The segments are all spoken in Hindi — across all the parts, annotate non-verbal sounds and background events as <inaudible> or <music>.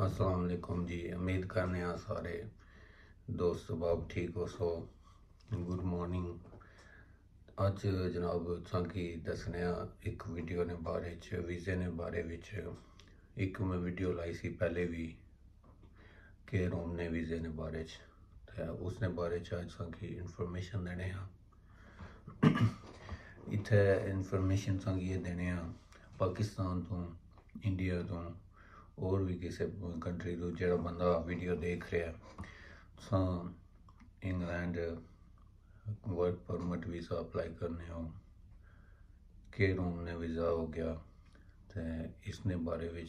अस्सलाम वालेकुम जी उम्मीद करने आ सारे दोस्त बाब ठीक हो सो गुड मॉर्निंग अज जनाब तुसेंगी दस्सने एक वीडियो ने बारे च वीजे ने बारे विच एक मैं वीडियो लाई सी पहले भी के रोम ने वीजे ने बारे च ते उसने बारे च अज तुसेंगी इन्फॉर्मेशन देने इत्थे इन्फॉर्मेशन तुसेंगी ये देने पाकिस्तान तो इंडिया तो और भी किसी कंट्री तो जो बंदा वीडियो देख रहा है तुम England work permit visa apply करने हो के रूम ने वीज़ा हो गया तो इसने बारे विच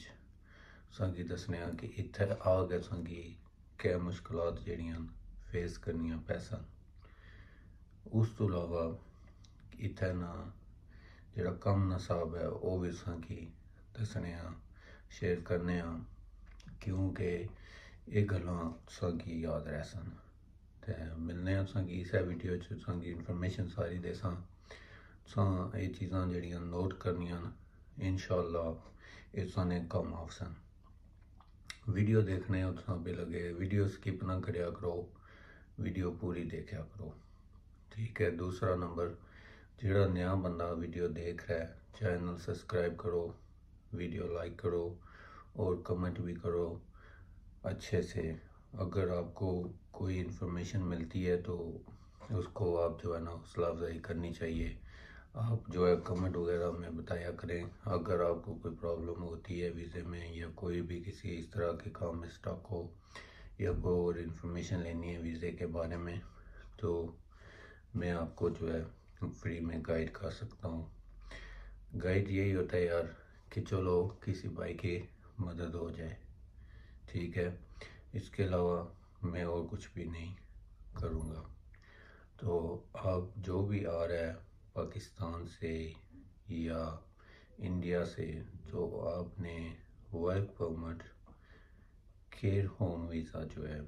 संगी दसने कि इत्थे आ गए संगी क्या मुश्किल जड़ियाँ फेस करनिया पैसा उस तो अलावा इत्थे ना जो कम नसाब है वह भी संगी दसने शेयर करने क्योंकि ये गल्लां तुसेंगी याद रहसन ते मिलने आं तुसेंगी इस वीडियो च तुसेंगी इन्फॉर्मेशन सारी देसां तुसां एह् चीज़ां जेह्ड़ियाँ नोट करनियाँ न इंशाल्लाह एह् तुसें कम्म आवसन वीडियो देखने तुसां भी लगे वीडियो स्किप ना करया करो वीडियो पूरी देखा करो ठीक है दूसरा नंबर जो नया बंदा वीडियो देख रहा है चैनल सब्सक्राइब करो वीडियो लाइक करो और कमेंट भी करो अच्छे से। अगर आपको कोई इन्फॉर्मेशन मिलती है तो उसको आप जो है ना हौसला अफजाई करनी चाहिए। आप जो है कमेंट वगैरह में बताया करें। अगर आपको कोई प्रॉब्लम होती है वीज़े में या कोई भी किसी इस तरह के काम में स्टॉक हो या कोई और इन्फॉर्मेशन लेनी है वीज़े के बारे में तो मैं आपको जो है फ्री में गाइड कर सकता हूँ। गाइड यही होता है यार कि चलो किसी भाई की मदद हो जाए। ठीक है? इसके अलावा मैं और कुछ भी नहीं करूँगा। तो आप जो भी आ रहा है, पाकिस्तान से या इंडिया से, जो आपने work permit care home visa जो है,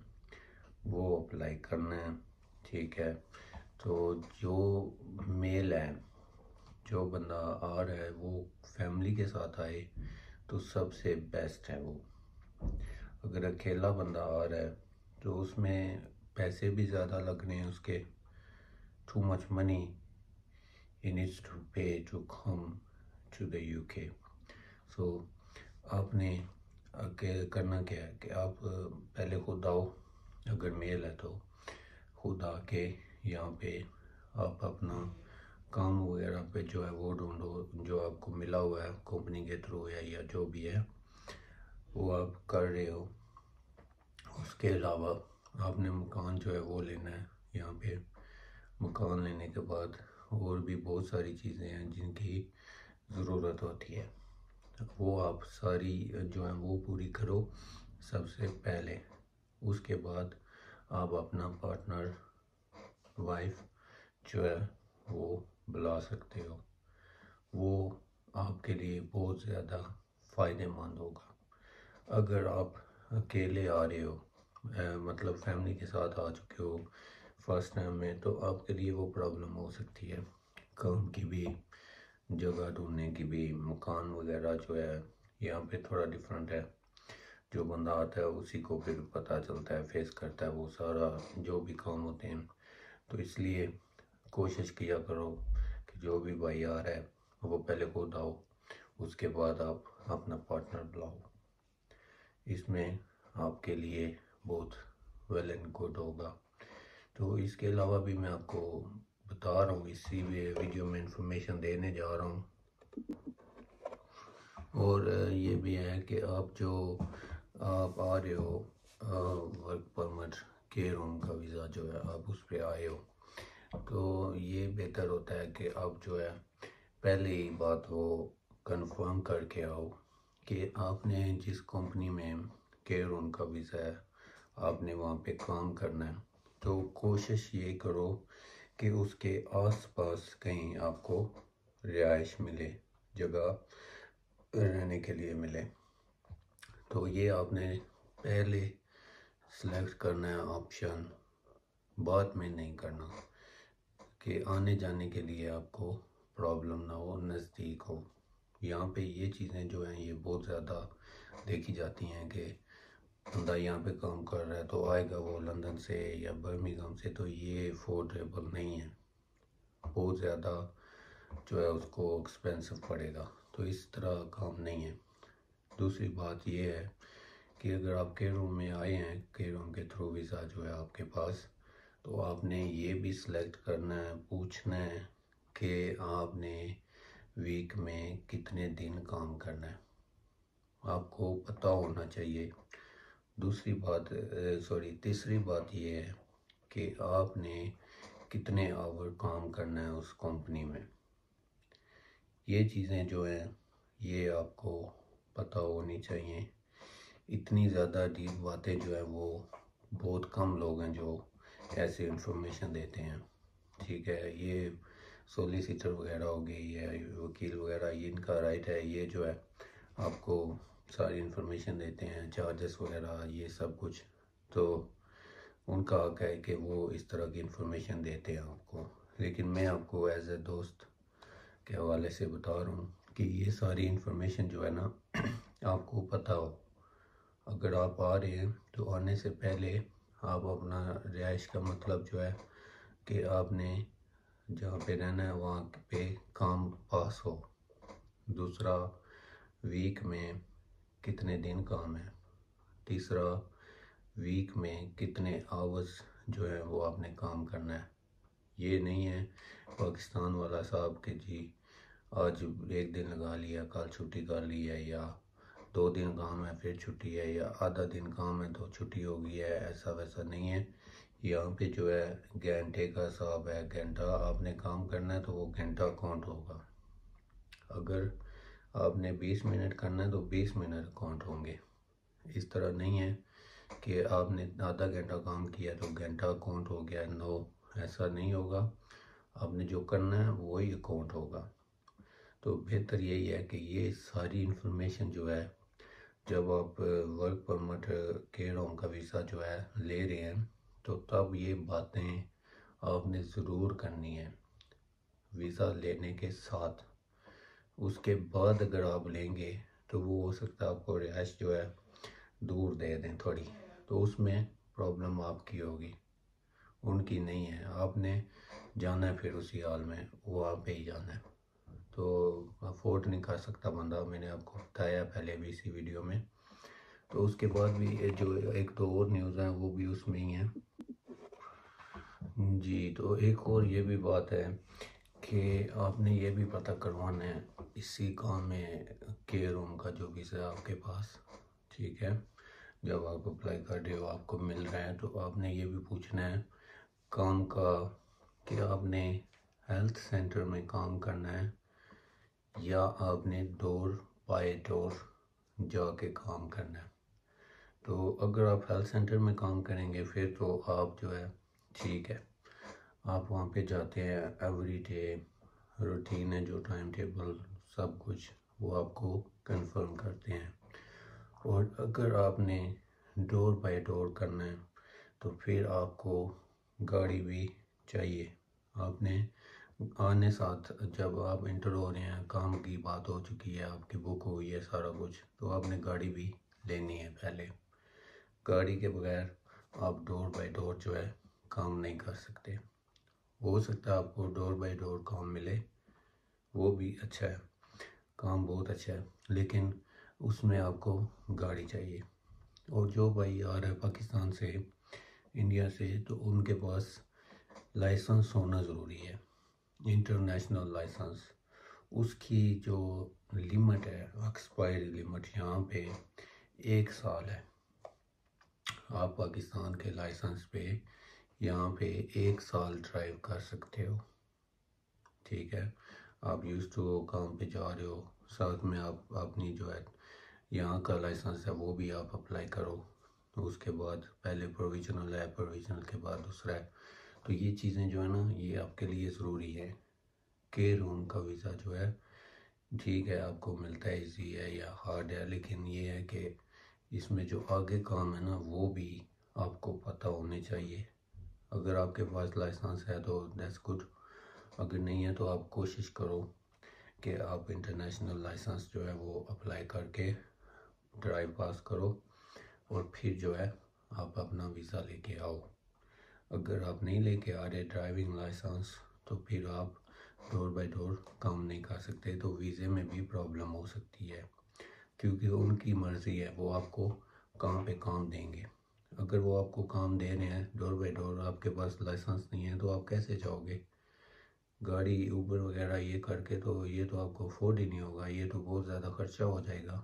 वो अप्लाई करना है। ठीक है? तो जो मेल है जो बंदा आ रहा है, वो फैमिली के साथ आए तो सबसे बेस्ट है वो। अगर अकेला बंदा आ रहा है तो उसमें पैसे भी ज़्यादा लगने हैं उसके। Too much money in needs to pay to come to the UK so आपने करना क्या है कि आप, पहले खुद आओ, अगर मेल है तो। खुद आके यहाँ पे आप अपना काम वगैरह पे जो है वो ढूंढो, जो आपको मिला हुआ है कंपनी के थ्रू है या जो भी है, वो आप कर रहे हो। उसके अलावा आपने मकान जो है वो लेना है। यहाँ पे मकान लेने के बाद और भी बहुत सारी चीज़ें हैं जिनकी ज़रूरत होती है। वो आप सारी जो है वो पूरी करो सबसे पहले। उसके बाद आप अपना पार्टनर वाइफ जो है वो बुला सकते हो। वो आपके लिए बहुत ज़्यादा फ़ायदेमंद होगा। अगर आप अकेले आ रहे हो आ, मतलब फैमिली के साथ आ चुके हो फ़र्स्ट टाइम में तो आपके लिए वो प्रॉब्लम हो सकती है। काम की भी जगह ढूँढने की भी मकान वगैरह जो है यहाँ पे थोड़ा डिफरेंट है। जो बंदा आता है उसी को फिर पता चलता है फेस करता है वो सारा जो भी काम होते हैं। तो इसलिए कोशिश किया करो जो भी भाई आ रहा है, वो पहले खुद आओ, उसके बाद आप अपना पार्टनर बुलाओ। इसमें आपके लिए बहुत वेल एंड गुड होगा। तो इसके अलावा भी मैं आपको बता रहा हूँ, इसी वीडियो में इंफॉर्मेशन देने जा रहा हूँ। और ये भी है कि आप जो आप आ रहे हो वर्क परमिट के रूम का वीज़ा जो है, आप उस पर आए हो। तो ये बेहतर होता है कि आप जो है, पहले ही बात हो कंफर्म करके आओ कि आपने जिस कंपनी में केयर उनका वीज़ा है, आपने वहाँ पे काम करना है। तो कोशिश ये करो कि उसके आसपास कहीं आपको रिहाइश मिले, जगह रहने के लिए मिले। तो ये आपने पहले सेलेक्ट करना है ऑप्शन बाद में नहीं करना। कि आने जाने के लिए आपको प्रॉब्लम ना हो, नज़दीक हो। यहाँ पे ये चीज़ें जो हैं, ये बहुत ज़्यादा देखी जाती हैं कि बंदा यहाँ पे काम कर रहा है तो आएगा वो लंदन से या बर्मिंगम से तो ये अफोर्डेबल नहीं है। बहुत ज़्यादा जो है उसको एक्सपेंसिव पड़ेगा तो इस तरह काम नहीं है। दूसरी बात ये है कि अगर आप के रूम में आए हैं के रूम के थ्रू वीज़ा जो है आपके पास तो आपने ये भी सिलेक्ट करना है, पूछना है कि आपने वीक में कितने दिन काम करना है। आपको पता होना चाहिए। दूसरी बात सॉरी तीसरी बात ये है कि आपने कितने आवर काम करना है उस कंपनी में। ये चीज़ें जो हैं, ये आपको पता होनी चाहिए। इतनी ज़्यादा डीप बातें जो है वो बहुत कम लोग हैं जो ऐसे इंफॉर्मेशन देते हैं। ठीक है, ये सोलिसिटर वगैरह हो गई या वकील वगैरह, ये इनका राइट है, ये जो है, आपको सारी इन्फॉर्मेशन देते हैं चार्जेस वगैरह, ये सब कुछ। तो उनका हक है कि वो इस तरह की इन्फॉर्मेशन देते हैं आपको। लेकिन मैं आपको एज ए दोस्त के हवाले से बता रहा हूँ कि ये सारी इन्फॉर्मेशन जो है ना, <clears throat> आपको पता हो। अगर आप आ रहे हैं तो आने से पहले आप अपना रिहाइश का मतलब जो है कि आपने जहाँ पे रहना है वहाँ पे काम पास हो। दूसरा वीक में कितने दिन काम है? तीसरा वीक में कितने आवर्स जो है वो आपने काम करना है? ये नहीं है, पाकिस्तान वाला साहब के जी, आज एक दिन लगा लिया, कल छुट्टी कर ली है या दो दिन काम है, फिर छुट्टी है या आधा दिन काम है तो छुट्टी हो गई है, ऐसा वैसा नहीं है। यहाँ पे जो है, घंटे का हिसाब है, घंटा आपने काम करना है तो वो घंटा काउंट होगा। अगर आपने 20 मिनट करना है तो 20 मिनट काउंट होंगे। इस तरह नहीं है कि आपने आधा घंटा काम किया तो घंटा काउंट हो गया, नो, ऐसा नहीं होगा। आपने जो करना है वही अकाउंट होगा। तो बेहतर यही है कि ये सारी इन्फॉर्मेशन जो है जब आप वर्क परमिट के होम का वीज़ा जो है ले रहे हैं तो तब ये बातें आपने ज़रूर करनी है, वीज़ा लेने के साथ। उसके बाद अगर आप लेंगे तो वो हो सकता है आपको रिहाइश जो है दूर दे दें थोड़ी तो उसमें प्रॉब्लम आपकी होगी, उनकी नहीं है। आपने जाना है फिर उसी हाल में, वो आप ही जाना है। तो अफोर्ड नहीं कर सकता बंदा, मैंने आपको बताया पहले भी इसी वीडियो में। तो उसके बाद भी जो एक दो और न्यूज़ हैं, वो भी उसमें ही हैं। जी तो एक और ये भी बात है कि आपने ये भी पता करवाना है इसी काम में के रूम का जो वीज़ा है आपके पास, ठीक है? जब आप अप्लाई कर रहे हो, आपको मिल रहा है तो आपने ये भी पूछना है काम का कि आपने हेल्थ सेंटर में काम करना है। या आपने डोर बाय डोर जाके काम करना है। तो अगर आप हेल्थ सेंटर में काम करेंगे, फिर तो आप जो है, ठीक है। आप वहाँ पे जाते हैं एवरी डे रूटीन है जो टाइम टेबल सब कुछ, वो आपको कंफर्म करते हैं। और अगर आपने डोर बाय डोर करना है तो फिर आपको गाड़ी भी चाहिए। आपने आने साथ जब आप इंटर हो रहे हैं, काम की बात हो चुकी है, आपकी बुक हुई है सारा कुछ तो आपने गाड़ी भी लेनी है पहले। गाड़ी के बगैर आप डोर बाय डोर जो है काम नहीं कर सकते। हो सकता है आपको डोर बाय डोर काम मिले, वो भी अच्छा है। काम बहुत अच्छा है, लेकिन उसमें आपको गाड़ी चाहिए। और जो भाई आ रहा है पाकिस्तान से, इंडिया से तो उनके पास लाइसेंस होना ज़रूरी है। इंटरनेशनल लाइसेंस उसकी जो लिमिट है एक्सपायरी लिमिट यहाँ पे एक साल है। आप पाकिस्तान के लाइसेंस पे यहाँ पे एक साल ड्राइव कर सकते हो। ठीक है? आप यूज़ टू हो काम पे जा रहे हो, साथ में आप अपनी जो है, यहाँ का लाइसेंस है, वो भी आप अप्लाई करो। उसके बाद पहले प्रोविजनल है प्रोविजनल के बाद दूसरा है। तो ये चीज़ें जो है ना, ये आपके लिए ज़रूरी है के रूम का वीज़ा जो है, ठीक है, आपको मिलता है इजी है या हार्ड है, लेकिन ये है कि इसमें जो आगे काम है ना, वो भी आपको पता होने चाहिए। अगर आपके पास लाइसेंस है तो दैट्स गुड अगर नहीं है तो आप कोशिश करो कि आप इंटरनेशनल लाइसेंस जो है वो अप्लाई करके ड्राइव पास करो और फिर जो है आप अपना वीज़ा लेके आओ। अगर आप नहीं लेके आ रहे ड्राइविंग लाइसेंस तो फिर आप डोर बाय डोर काम नहीं कर सकते तो वीज़े में भी प्रॉब्लम हो सकती है। क्योंकि उनकी मर्ज़ी है, वो आपको काम पे काम देंगे। अगर वो आपको काम दे रहे हैं डोर बाय डोर आपके पास लाइसेंस नहीं है तो आप कैसे जाओगे? गाड़ी ऊबर वगैरह ये करके तो ये तो आपको अफोर्ड ही नहीं होगा, ये तो बहुत ज़्यादा खर्चा हो जाएगा।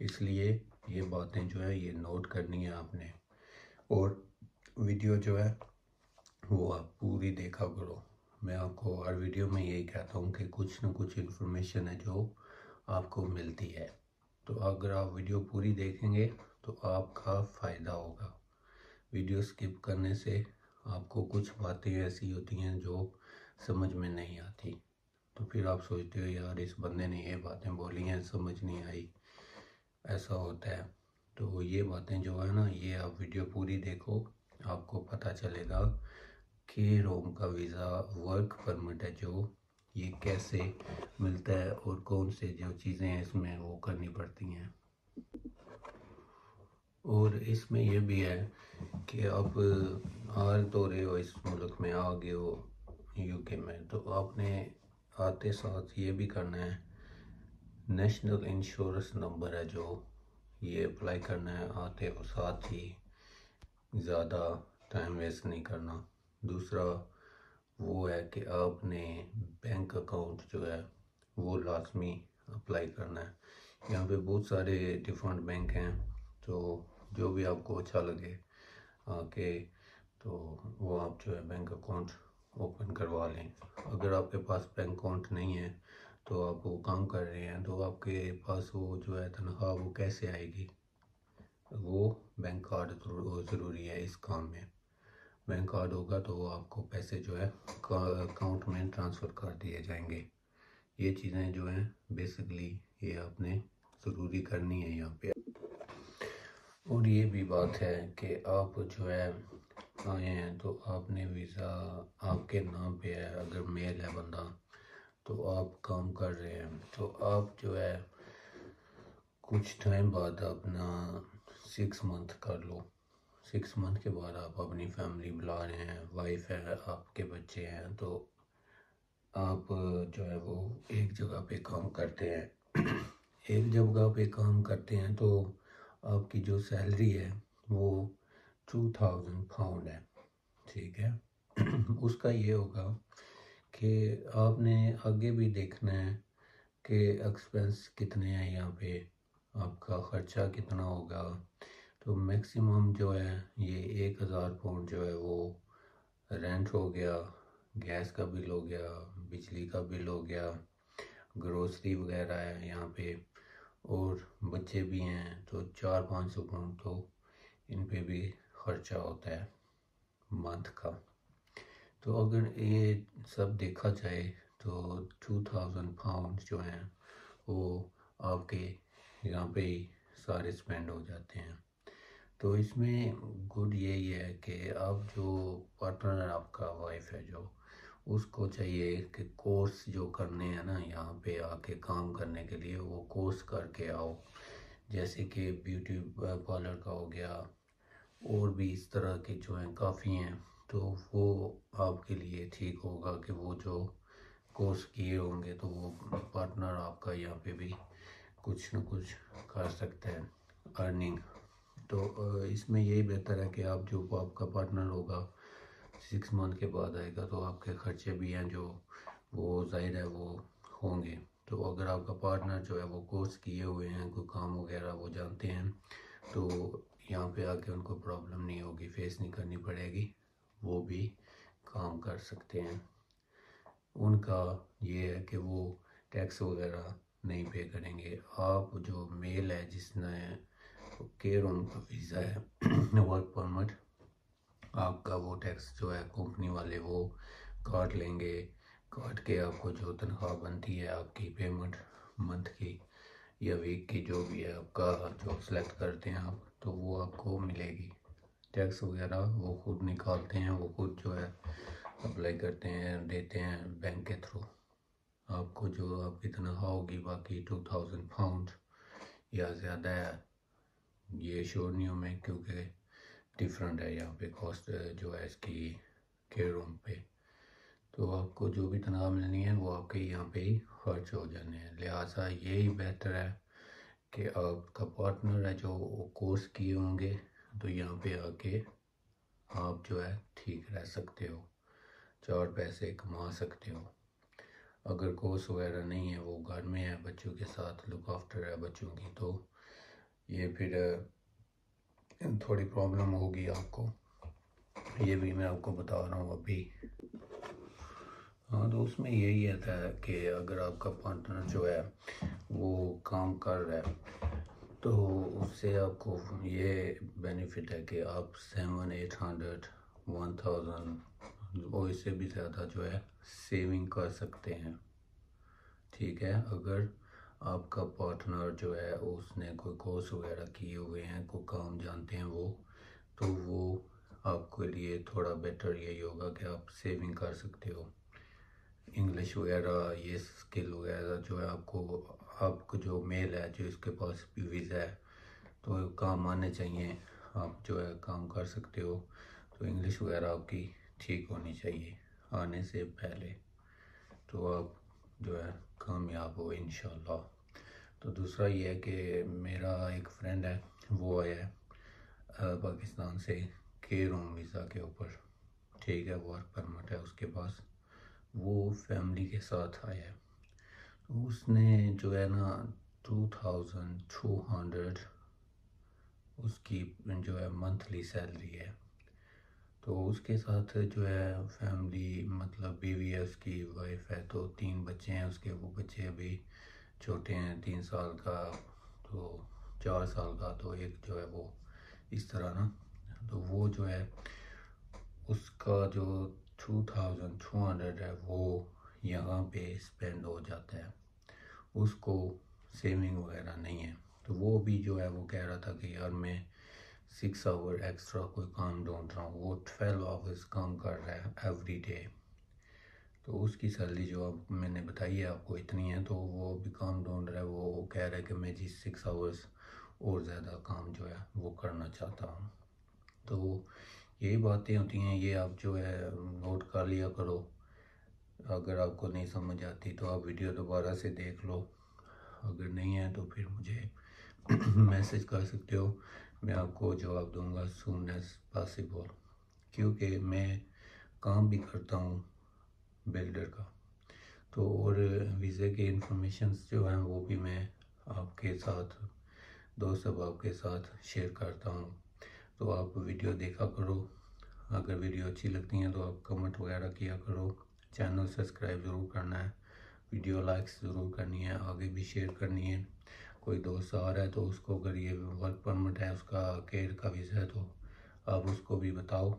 इसलिए ये बातें जो है, ये नोट करनी है आपने। और वीडियो जो है, वो आप पूरी देखा करो। मैं आपको हर वीडियो में यही कहता हूँ कि कुछ ना कुछ इन्फॉर्मेशन है जो आपको मिलती है। तो अगर आप वीडियो पूरी देखेंगे तो आपका फ़ायदा होगा। वीडियो स्किप करने से आपको कुछ बातें ऐसी होती हैं जो समझ में नहीं आती। तो फिर आप सोचते हो, यार, इस बंदे ने ये बातें बोली हैं, समझ नहीं आई। ऐसा होता है। तो ये बातें जो है ना, ये आप वीडियो पूरी देखो आपको पता चलेगा कि रोम का वीज़ा वर्क परमिट है जो ये कैसे मिलता है और कौन से जो चीज़ें हैं इसमें वो करनी पड़ती हैं। और इसमें ये भी है कि आप आ तो रहे हो इस मुल्क में, आ गए हो यूके में तो आपने आते साथ ये भी करना है। नेशनल इंश्योरेंस नंबर है जो ये अप्लाई करना है, आते साथ ही। ज़्यादा टाइम वेस्ट नहीं करना। दूसरा वो है कि आपने बैंक अकाउंट जो है, वो लाजमी अप्लाई करना है। यहाँ पे बहुत सारे डिफरेंट बैंक हैं तो जो भी आपको अच्छा लगे आके तो वो आप जो है बैंक अकाउंट ओपन करवा लें। अगर आपके पास बैंक अकाउंट नहीं है तो आप वो काम कर रहे हैं तो आपके पास वो जो है तनख्वाह वो कैसे आएगी? वो बैंक कार्ड ज़रूरी है इस काम में। बैंक कार्ड होगा तो वो आपको पैसे जो है अकाउंट में ट्रांसफ़र कर दिए जाएँगे। ये चीज़ें जो हैं बेसिकली ये आपने ज़रूरी करनी है यहाँ पे। और ये भी बात है कि आप जो है, आए हैं तो आपने वीज़ा आपके नाम पे है, अगर मेल है बंदा तो आप काम कर रहे हैं। तो आप जो है, कुछ टाइम बाद अपना सिक्स मंथ कर लो। सिक्स मंथ के बाद आप अपनी फैमिली बुला रहे हैं वाइफ है, आपके बच्चे हैं तो आप जो है वो एक जगह पे काम करते हैं। एक जगह पे काम करते हैं तो आपकी जो सैलरी है वो टू थाउज़ेंड पाउंड है, ठीक है? उसका ये होगा कि आपने आगे भी देखना है कि एक्सपेंस कितने हैं यहाँ पे, आपका ख़र्चा कितना होगा तो मैक्सिमम जो है, ये एक हज़ार पाउंड जो है वो रेंट हो गया, गैस का बिल हो गया, बिजली का बिल हो गया ग्रोसरी वगैरह है यहाँ पे, और बच्चे भी हैं तो चार पाँच सौ पाउंड तो इन पे भी खर्चा होता है मंथ का। तो अगर ये सब देखा जाए तो टू थाउज़ेंड पाउंड जो हैं, वो आपके यहाँ पे सारे स्पेंड हो जाते हैं। तो इसमें गुड यही है कि आप जो पार्टनर आपका वाइफ है जो, उसको चाहिए कि कोर्स जो करने हैं ना, यहाँ पे आके काम करने के लिए वो कोर्स करके आओ। जैसे कि ब्यूटी पार्लर का हो गया, और भी इस तरह के जो हैं, काफ़ी हैं तो वो आपके लिए ठीक होगा कि वो जो कोर्स किए होंगे तो वो पार्टनर आपका यहाँ पे भी कुछ न कुछ कर सकते हैं अर्निंग तो इसमें यही बेहतर है कि आप जो आपका पार्टनर होगा सिक्स मंथ के बाद आएगा तो आपके खर्चे भी हैं जो, वो ज़ाहिर है वो होंगे। तो अगर आपका पार्टनर जो है वो कोर्स किए हुए हैं, कोई काम वगैरह वो जानते हैं तो यहाँ पे आके उनको प्रॉब्लम नहीं होगी फेस नहीं करनी पड़ेगी, वो भी काम कर सकते हैं। उनका ये है कि वो टैक्स वगैरह नहीं पे करेंगे। आप जो मेल है जिसने केयर का वीज़ा है वर्क परमिट आपका वो टैक्स जो है कंपनी वाले वो काट लेंगे। काट के आपको जो तनख्वाह बनती है, आपकी पेमेंट मंथ की या वीक की जो भी है, आपका जो सेलेक्ट करते हैं आप तो वो आपको मिलेगी। टैक्स वगैरह वो खुद निकालते हैं, वो खुद जो है अप्लाई करते हैं, देते हैं बैंक के थ्रू आपको जो आपकी तनख्वाह होगी बाकी टू थाउज़ेंड पाउंड या ज़्यादा है ये शोर नहीं हूँ मैं, क्योंकि डिफरेंट है यहाँ पे कॉस्ट जो है इसकी के रूम पे। तो आपको जो भी तनख्वाह मिलनी है, वो आपके यहाँ पे ही खर्च हो जाने हैं। लिहाजा यही बेहतर है कि आपका पार्टनर है जो कोर्स किए होंगे तो यहाँ पे आके आप जो है ठीक रह सकते हो, चार पैसे कमा सकते हो। अगर कोर्स वगैरह नहीं है, वो घर में है, बच्चों के साथ लुक आफ्टर है बच्चों की तो ये फिर थोड़ी प्रॉब्लम होगी आपको। ये भी मैं आपको बता रहा हूँ अभी। हाँ तो उसमें यही आता है कि अगर आपका पार्टनर जो है, वो काम कर रहा है तो उससे आपको ये बेनिफिट है कि आप seven eight hundred one thousand और इससे भी ज़्यादा जो है सेविंग कर सकते हैं। ठीक है? अगर आपका पार्टनर जो है, उसने कोई कोर्स वगैरह किए हुए हैं, कोई काम जानते हैं वो तो वो आपके लिए थोड़ा बेटर यही होगा कि आप सेविंग कर सकते हो। इंग्लिश वगैरह, ये स्किल वगैरह जो है आपको आपको जो मेल है, जो इसके पास वीज़ा है तो काम आने चाहिए। आप जो है काम कर सकते हो। तो इंग्लिश वगैरह आपकी ठीक होनी चाहिए, आने से पहले। तो आप जो है कामयाब हो इन तो दूसरा ये है कि मेरा एक फ्रेंड है, वो आया है पाकिस्तान से के रूम वीज़ा के ऊपर। ठीक है वर्क परमिट है उसके पास। वो फैमिली के साथ आया है। तो उसने जो है ना टू थाउज़ेंड टू हंड्रेड उसकी जो है मंथली सैलरी है। तो उसके साथ जो है फैमिली मतलब बीवी है उसकी वाइफ है तो तीन बच्चे हैं उसके। वो बच्चे अभी छोटे हैं, तीन साल का तो चार साल का तो एक जो है वो इस तरह ना। तो वो जो है उसका जो टू थाउज़ेंड टू हंड्रेड है, वो यहाँ पे स्पेंड हो जाता है। उसको सेविंग वगैरह नहीं है। तो वो भी जो है वो कह रहा था कि यार मैं सिक्स आवर एक्स्ट्रा कोई काम ढूंढ रहा हूँ, वो ट्वेल्व आवर्स काम कर रहा है एवरी डे तो उसकी सैलरी जो अब मैंने बताई है आपको इतनी है तो वो भी काम ढूंढ रहा है, वो कह रहा है कि मैं जी सिक्स आवर्स और ज़्यादा काम जो है वो करना चाहता हूँ। तो यही बातें होती हैं, ये आप जो है नोट कर लिया करो। अगर आपको नहीं समझ आती तो आप वीडियो दोबारा से देख लो। अगर नहीं है तो फिर मुझे <clears throat> मैसेज कर सकते हो। मैं आपको जवाब दूँगा सून एज पॉसिबल क्योंकि मैं काम भी करता हूँ बिल्डर का। तो और वीज़े के इंफॉर्मेशन जो हैं, वो भी मैं आपके साथ दो सब आपके साथ शेयर करता हूँ। तो आप वीडियो देखा करो। अगर वीडियो अच्छी लगती है तो आप कमेंट वगैरह किया करो। चैनल सब्सक्राइब ज़रूर करना है। वीडियो लाइक्स ज़रूर करनी है। आगे भी शेयर करनी है। कोई दोस्त आ रहा है तो उसको अगर ये वर्क परमिट है, उसका केयर का वीज़ा है तो आप उसको भी बताओ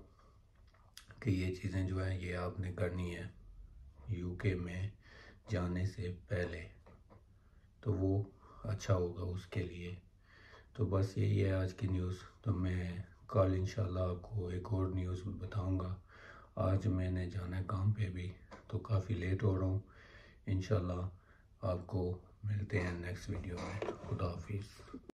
कि ये चीज़ें जो हैं, ये आपने करनी है यूके में जाने से पहले। तो वो अच्छा होगा उसके लिए। तो बस यही है आज की न्यूज़ तो मैं कल इंशाल्लाह आपको एक और न्यूज़ बताऊँगा। आज मैंने जाना है काम पे भी तो काफ़ी लेट हो रहा हूँ। इंशाल्लाह आपको मिलते हैं नेक्स्ट वीडियो में. खुदा हाफिज़.